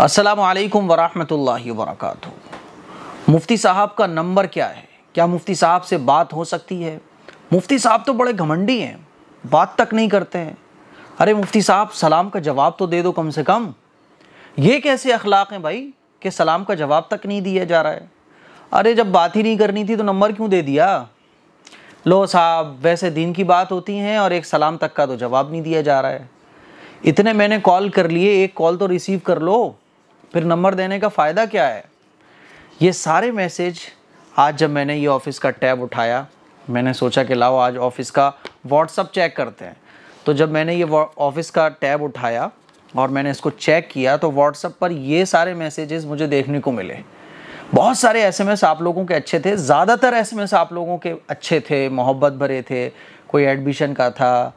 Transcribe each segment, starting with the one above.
अस्सलाम वालेकुम वरहमतुल्लाहि वबरकातुहू। मुफ्ती साहब का नंबर क्या है? क्या मुफ्ती साहब से बात हो सकती है? मुफ्ती साहब तो बड़े घमंडी हैं, बात तक नहीं करते हैं। अरे मुफ्ती साहब, सलाम का जवाब तो दे दो कम से कम। ये कैसे अखलाक हैं भाई, कि सलाम का जवाब तक नहीं दिया जा रहा है? अरे जब बात ही नहीं करनी थी तो नंबर क्यों दे दिया? लो साहब, वैसे दिन की बात होती हैं और एक सलाम तक का तो जवाब नहीं दिया जा रहा है। इतने मैंने कॉल कर लिए, एक कॉल तो रिसीव कर लो। फिर नंबर देने का फ़ायदा क्या है? ये सारे मैसेज आज जब मैंने ये ऑफ़िस का टैब उठाया, मैंने सोचा कि लाओ आज ऑफ़िस का व्हाट्सअप चेक करते हैं। तो जब मैंने ये ऑफ़िस का टैब उठाया और मैंने इसको चेक किया तो व्हाट्सअप पर ये सारे मैसेजेस मुझे देखने को मिले। बहुत सारे एसएमएस आप लोगों के अच्छे थे, ज़्यादातर एसएमएस आप लोगों के अच्छे थे, मोहब्बत भरे थे, कोई एडमिशन का था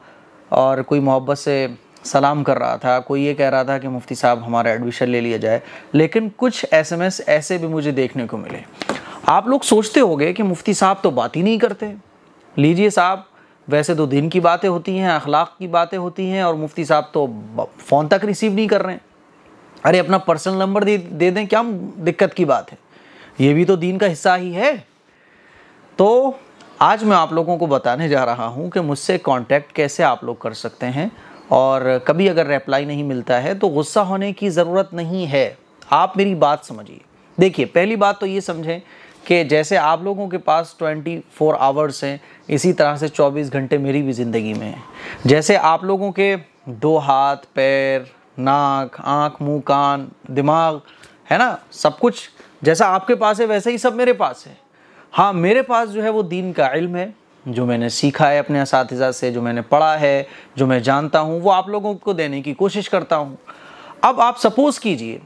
और कोई मोहब्बत से सलाम कर रहा था, कोई ये कह रहा था कि मुफ्ती साहब हमारा एडमिशन ले लिया जाए, लेकिन कुछ एसएमएस ऐसे भी मुझे देखने को मिले। आप लोग सोचते होंगे कि मुफ्ती साहब तो बात ही नहीं करते। लीजिए साहब, वैसे तो दिन की बातें होती हैं, अखलाक की बातें होती हैं, और मुफ्ती साहब तो फ़ोन तक रिसीव नहीं कर रहे हैं। अरे, अपना पर्सनल नंबर दे दे दें, क्या दिक्कत की बात है? ये भी तो दीन का हिस्सा ही है। तो आज मैं आप लोगों को बताने जा रहा हूँ कि मुझसे कांटेक्ट कैसे आप लोग कर सकते हैं। और कभी अगर रिप्लाई नहीं मिलता है तो गुस्सा होने की ज़रूरत नहीं है। आप मेरी बात समझिए। देखिए, पहली बात तो ये समझें कि जैसे आप लोगों के पास 24 फोर आवर्स हैं, इसी तरह से 24 घंटे मेरी भी ज़िंदगी में हैं। जैसे आप लोगों के दो हाथ, पैर, नाक, आँख, मुँह, कान, दिमाग, है ना? सब कुछ जैसा आपके पास है, वैसे ही सब मेरे पास है। हाँ मेरे पास जो है वो दीन का इल्म है। जो मैंने सीखा है अपने इस से, जो मैंने पढ़ा है, जो मैं जानता हूँ, वो आप लोगों को देने की कोशिश करता हूँ। अब आप सपोज़ कीजिए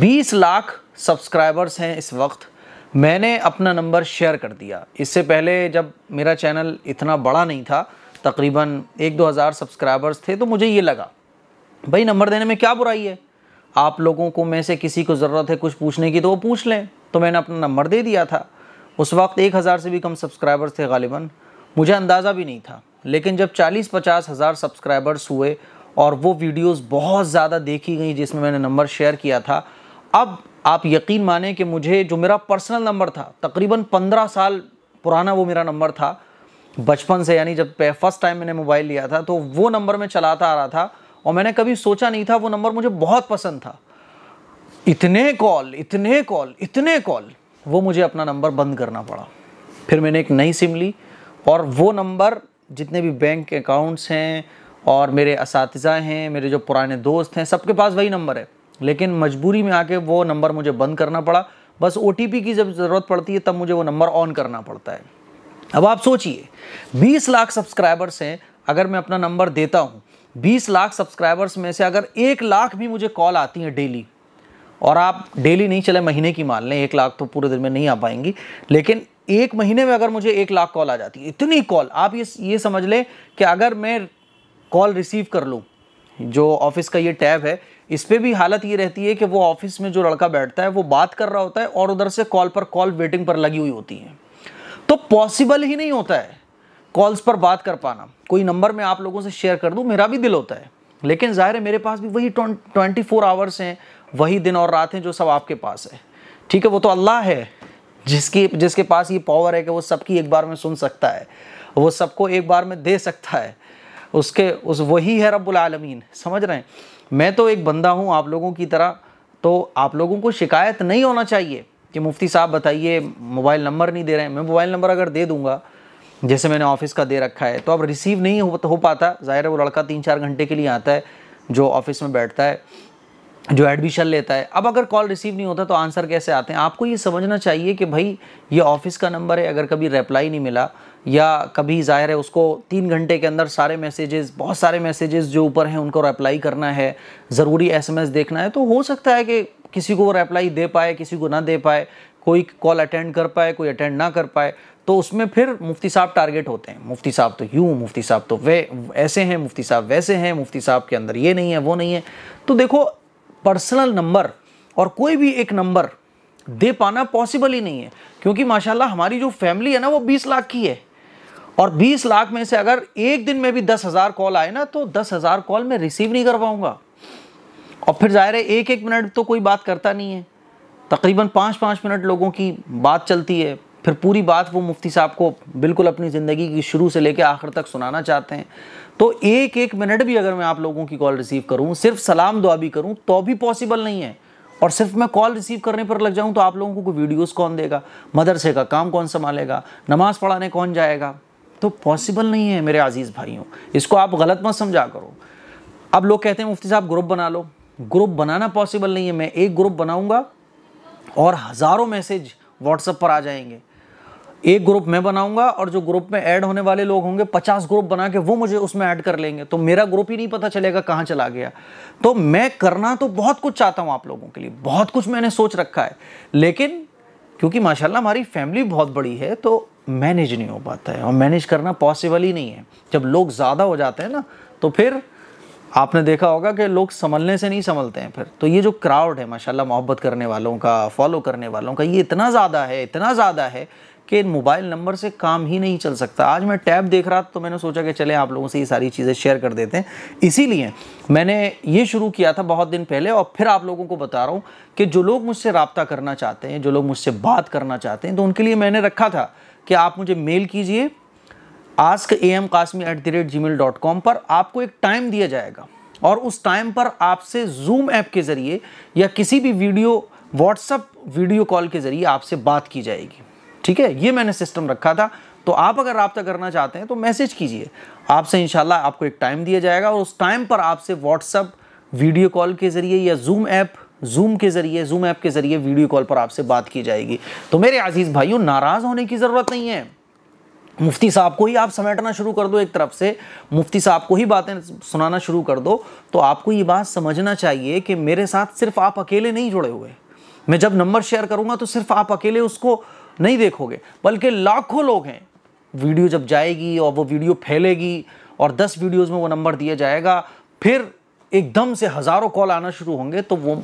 20 लाख सब्सक्राइबर्स हैं इस वक्त। मैंने अपना नंबर शेयर कर दिया। इससे पहले जब मेरा चैनल इतना बड़ा नहीं था, तकरीबन एक दो हज़ार सब्सक्राइबर्स थे तो मुझे ये लगा, भाई, नंबर देने में क्या बुराई है? आप लोगों को में से किसी को ज़रूरत है कुछ पूछने की तो वो पूछ लें। तो मैंने अपना नंबर दे दिया था। उस वक्त एक हज़ार से भी कम सब्सक्राइबर्स थे गालिबा। मुझे अंदाज़ा भी नहीं था, लेकिन जब चालीस पचास हज़ार सब्सक्राइबर्स हुए और वो वीडियोस बहुत ज़्यादा देखी गई जिसमें मैंने नंबर शेयर किया था, अब आप यकीन माने कि मुझे जो मेरा पर्सनल नंबर था, तकरीबन पंद्रह साल पुराना वो मेरा नंबर था, बचपन से यानी जब फ़र्स्ट टाइम मैंने मोबाइल लिया था तो वो नंबर मैं चलाता आ रहा था और मैंने कभी सोचा नहीं था वो नंबर मुझे बहुत पसंद था। इतने कॉल इतने कॉल इतने कॉल वो मुझे अपना नंबर बंद करना पड़ा। फिर मैंने एक नई सिम ली और वो नंबर जितने भी बैंक अकाउंट्स हैं और मेरे इस हैं, मेरे जो पुराने दोस्त हैं, सबके पास वही नंबर है। लेकिन मजबूरी में आके वो नंबर मुझे बंद करना पड़ा। बस ओटीपी की जब ज़रूरत पड़ती है, तब मुझे वो नंबर ऑन करना पड़ता है। अब आप सोचिए 20 लाख सब्सक्राइबर्स हैं, अगर मैं अपना नंबर देता हूँ 20 लाख सब्सक्राइबर्स में से अगर एक लाख भी मुझे कॉल आती हैं डेली और आप डेली नहीं चले, महीने की मान लें, एक लाख तो पूरे दिन में नहीं आ पाएँगी। लेकिन एक महीने में अगर मुझे एक लाख कॉल आ जाती है, इतनी कॉल, आप ये ये समझ लें कि अगर मैं कॉल रिसीव कर लूँ, जो ऑफ़िस का ये टैब है, इस पर भी हालत ये रहती है कि वो ऑफ़िस में जो लड़का बैठता है, वो बात कर रहा होता है और उधर से कॉल पर कॉल वेटिंग पर लगी हुई होती है। तो पॉसिबल ही नहीं होता है कॉल्स पर बात कर पाना। कोई नंबर मैं आप लोगों से शेयर कर दूँ, मेरा भी दिल होता है। लेकिन ज़ाहिर है मेरे पास भी वही ट्वेंटी फोर आवर्स हैं, वही दिन और रात हैं जो सब आपके पास है। ठीक है, वो तो अल्लाह है। जिसकी जिसके पास ये पावर है कि वो सबकी एक बार में सुन सकता है वो सबको एक बार में दे सकता है। उसके उस वही है रब्बुल आलमीन। समझ रहे हैं? मैं तो एक बंदा हूँ आप लोगों की तरह तो आप लोगों को शिकायत नहीं होना चाहिए कि मुफ्ती साहब बताइए मोबाइल नंबर नहीं दे रहे हैं। मैं मोबाइल नंबर अगर दे दूँगा जैसे मैंने ऑफ़िस का दे रखा है तो अब रिसीव नहीं हो, हो पाता। ज़ाहिर है वो लड़का तीन चार घंटे के लिए आता है जो ऑफ़िस में बैठता है। जो एडमिशन लेता है। अब अगर कॉल रिसीव नहीं होता तो आंसर कैसे आते हैं? आपको ये समझना चाहिए कि भाई, ये ऑफ़िस का नंबर है, अगर कभी रिप्लाई नहीं मिला या कभी ज़ाहिर है उसको तीन घंटे के अंदर सारे मैसेजेस बहुत सारे मैसेजेस जो ऊपर हैं, उनको रिप्लाई करना है, ज़रूरी एसएमएस देखना है तो हो सकता है कि किसी को वो रिप्लाई दे पाए, किसी को ना दे पाए, कोई कॉल अटेंड कर पाए, कोई अटेंड ना कर पाए तो उसमें फिर मुफ्ती साहब टारगेट होते हैं। मुफ्ती साहब तो यूँ, मुफ्ती साहब तो वे, ऐसे हैं, मुफ्ती साहब वैसे हैं, मुफ्ती साहब के अंदर ये नहीं है, वो नहीं है। तो देखो पर्सनल नंबर और कोई भी एक नंबर दे पाना पॉसिबल ही नहीं है। क्योंकि माशाल्लाह हमारी जो फैमिली है ना, वो 20 लाख की है। और 20 लाख में से अगर एक दिन में भी दस हज़ार कॉल आए ना तो दस हज़ार कॉल मैं रिसीव नहीं कर पाऊँगा। और फिर ज़ाहिर है एक एक मिनट तो कोई बात करता नहीं है। तकरीबन पाँच पाँच मिनट लोगों की बात चलती है। फिर पूरी बात वो मुफ्ती साहब को बिल्कुल अपनी ज़िंदगी की शुरू से लेकर आखिर तक सुनाना चाहते हैं। तो एक एक मिनट भी अगर मैं आप लोगों की कॉल रिसीव करूँ, सिर्फ़ सलाम दुआ भी करूँ तो भी पॉसिबल नहीं है। और सिर्फ़ मैं कॉल रिसीव करने पर लग जाऊँ तो आप लोगों को वीडियोस कौन देगा? मदरसे का काम कौन संभालेगा? नमाज़ पढ़ाने कौन जाएगा? तो पॉसिबल नहीं है मेरे अज़ीज़ भाइयों। इसको आप गलत मत समझा करो। अब लोग कहते हैं, मुफ्ती साहब, ग्रुप बना लो। ग्रुप बनाना पॉसिबल नहीं है। मैं एक ग्रुप बनाऊँगा और हज़ारों मैसेज व्हाट्सएप पर आ जाएँगे। एक ग्रुप मैं बनाऊँगा और जो ग्रुप में ऐड होने वाले लोग होंगे, पचास ग्रुप बना के वो मुझे उसमें ऐड कर लेंगे। तो मेरा ग्रुप ही नहीं पता चलेगा कहाँ चला गया। तो मैं करना तो बहुत कुछ चाहता हूँ आप लोगों के लिए, बहुत कुछ मैंने सोच रखा है। लेकिन क्योंकि माशाल्लाह हमारी फैमिली बहुत बड़ी है तो मैनेज नहीं हो पाता है और मैनेज करना पॉसिबल ही नहीं है। जब लोग ज़्यादा हो जाते हैं ना तो फिर आपने देखा होगा कि लोग संभलने से नहीं संभलते हैं फिर। तो ये जो क्राउड है, माशाल्लाह मोहब्बत करने वालों का फॉलो करने वालों का, ये इतना ज़्यादा है, इतना ज़्यादा है कि मोबाइल नंबर से काम ही नहीं चल सकता। आज मैं टैब देख रहा तो मैंने सोचा कि चले आप लोगों से ये सारी चीज़ें शेयर कर देते हैं। इसीलिए मैंने ये शुरू किया था बहुत दिन पहले और फिर आप लोगों को बता रहा हूँ कि जो लोग मुझसे रबता करना चाहते हैं, जो लोग मुझसे बात करना चाहते हैं तो उनके लिए मैंने रखा था कि आप मुझे मेल कीजिए ask A M Qasmi at the rate gmail dot com पर आपको एक टाइम दिया जाएगा। और उस टाइम पर आपसे जूम ऐप के ज़रिए या किसी भी वीडियो व्हाट्सअप वीडियो कॉल के ज़रिए आपसे बात की जाएगी। ठीक है? ये मैंने सिस्टम रखा था। तो आप अगर रबता करना चाहते हैं तो मैसेज कीजिए। आपसे इंशाल्लाह आपको एक टाइम दिया जाएगा और उस टाइम पर आपसे व्हाट्सअप वीडियो कॉल के ज़रिए या जूम ऐप जूम के ज़रिए जूम ऐप के ज़रिए वीडियो कॉल पर आपसे बात की जाएगी। तो मेरे अज़ीज़ भाइयों, नाराज़ होने की ज़रूरत नहीं है। मुफ्ती साहब को ही आप समेटना शुरू कर दो एक तरफ़ से। मुफ्ती साहब को ही बातें सुनाना शुरू कर दो। तो आपको ये बात समझना चाहिए कि मेरे साथ सिर्फ़ आप अकेले नहीं जुड़े हुए। मैं जब नंबर शेयर करूँगा तो सिर्फ़ आप अकेले उसको नहीं देखोगे बल्कि लाखों लोग हैं। वीडियो जब जाएगी और वो वीडियो फैलेगी और दस वीडियोज़ में वो नंबर दिया जाएगा फिर एकदम से हज़ारों कॉल आना शुरू होंगे तो वो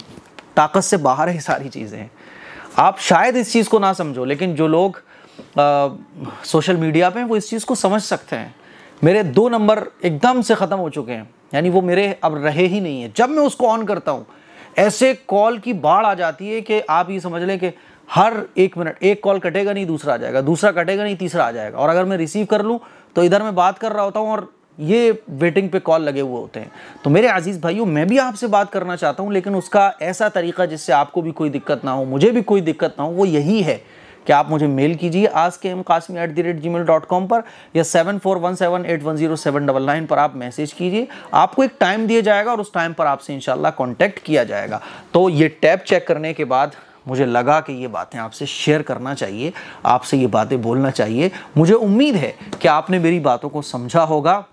ताकत से बाहर है सारी चीज़ें आप शायद इस चीज़ को ना समझो लेकिन जो लोग आ, सोशल मीडिया पे वो इस चीज़ को समझ सकते हैं। मेरे दो नंबर एकदम से ख़त्म हो चुके हैं यानी वो मेरे अब रहे ही नहीं है। जब मैं उसको ऑन करता हूँ ऐसे कॉल की बाढ़ आ जाती है कि आप ये समझ लें कि हर एक मिनट, एक कॉल कटेगा नहीं, दूसरा आ जाएगा, दूसरा कटेगा नहीं, तीसरा आ जाएगा। और अगर मैं रिसीव कर लूँ तो इधर मैं बात कर रहा होता हूँ और ये वेटिंग पे कॉल लगे हुए होते हैं। तो मेरे अज़ीज़ भाइयों, मैं भी आपसे बात करना चाहता हूँ, लेकिन उसका ऐसा तरीका जिससे आपको भी कोई दिक्कत ना हो, मुझे भी कोई दिक्कत ना हो, वो यही है कि आप मुझे मेल कीजिए आज के M Qasmi at the rate gmail dot com पर या seven four one seven at one zero seven double nine पर आप मैसेज कीजिए। आपको एक टाइम दिया जाएगा और उस टाइम पर आपसे इंशाल्लाह कांटेक्ट किया जाएगा। तो ये टैब चेक करने के बाद मुझे लगा कि ये बातें आपसे शेयर करना चाहिए, आपसे ये बातें बोलना चाहिए। मुझे उम्मीद है कि आपने मेरी बातों को समझा होगा।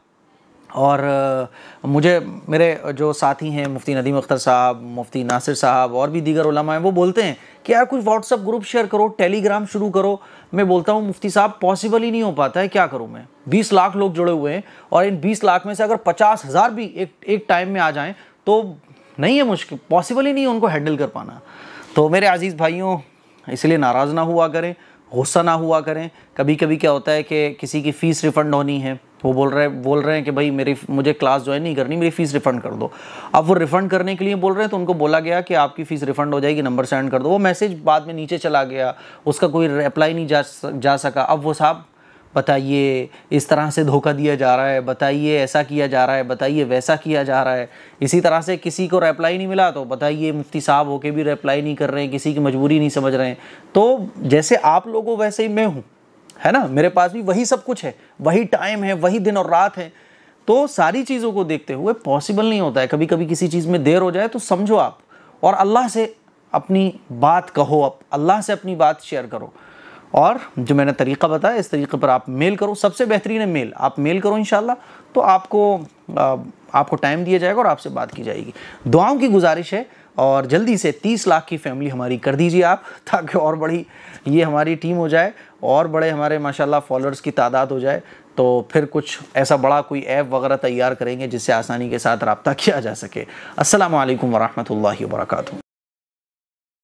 और मुझे, मेरे जो साथी हैं, मुफ्ती नदीम अख्तर साहब, मुफ्ती नासिर साहब, और भी दीगर उलमा हैं, वो बोलते हैं कि, यार, कुछ व्हाट्सअप ग्रुप शेयर करो टेलीग्राम शुरू करो। मैं बोलता हूँ, मुफ्ती साहब पॉसिबल ही नहीं हो पाता है, क्या करूँ मैं? बीस लाख लोग जुड़े हुए हैं, और इन बीस लाख में से अगर पचास हज़ार भी एक एक टाइम में आ जाएँ तो नहीं है मुश्किल पॉसिबल ही नहीं है उनको हैंडल कर पाना। तो मेरे अज़ीज़ भाइयों, इसलिए नाराज़ ना हुआ करें, गुस्सा ना हुआ करें। कभी कभी क्या होता है कि किसी की फ़ीस रिफ़ंड होनी है, वो बोल रहे बोल रहे हैं कि भाई मेरी, मुझे क्लास ज्वाइन नहीं करनी, मेरी फ़ीस रिफ़ंड कर दो। अब वो रिफ़ंड करने के लिए बोल रहे हैं तो उनको बोला गया कि आपकी फ़ीस रिफ़ंड हो जाएगी, नंबर सेंड कर दो। वो मैसेज बाद में नीचे चला गया, उसका कोई रिप्लाई नहीं जा जा सका। अब वो साहब बताइए, इस तरह से धोखा दिया जा रहा है, बताइए, ऐसा किया जा रहा है, बताइए, वैसा किया जा रहा है। इसी तरह से किसी को रिप्लाई नहीं मिला तो बताइए, मुफ्ती साहब होके भी रिप्लाई नहीं कर रहे हैं, किसी की मजबूरी नहीं समझ रहे हैं। तो जैसे आप लोगों वैसे ही मैं हूँ, है ना? मेरे पास भी वही सब कुछ है, वही टाइम है, वही दिन और रात है। तो सारी चीज़ों को देखते हुए पॉसिबल नहीं होता है। कभी कभी किसी चीज़ में देर हो जाए तो समझो आप और अल्लाह से अपनी बात कहो आप अल्लाह से अपनी बात शेयर करो। और जो मैंने तरीक़ा बताया, इस तरीके पर आप मेल करो। सबसे बेहतरीन है मेल। आप मेल करो इन तो आपको आपको टाइम दिया जाएगा और आपसे बात की जाएगी। दुआओं की गुजारिश है और जल्दी से 30 लाख की फैमिली हमारी कर दीजिए आप, ताकि और बड़ी ये हमारी टीम हो जाए और बड़े हमारे, माशाल्लाह फॉलोअर्स की तादाद हो जाए। तो फिर कुछ ऐसा बड़ा कोई ऐप वगैरह तैयार करेंगे जिससे आसानी के साथ रबता किया जा सके। वालेकुम वरहमतुल्लाहि वबरकातुहू।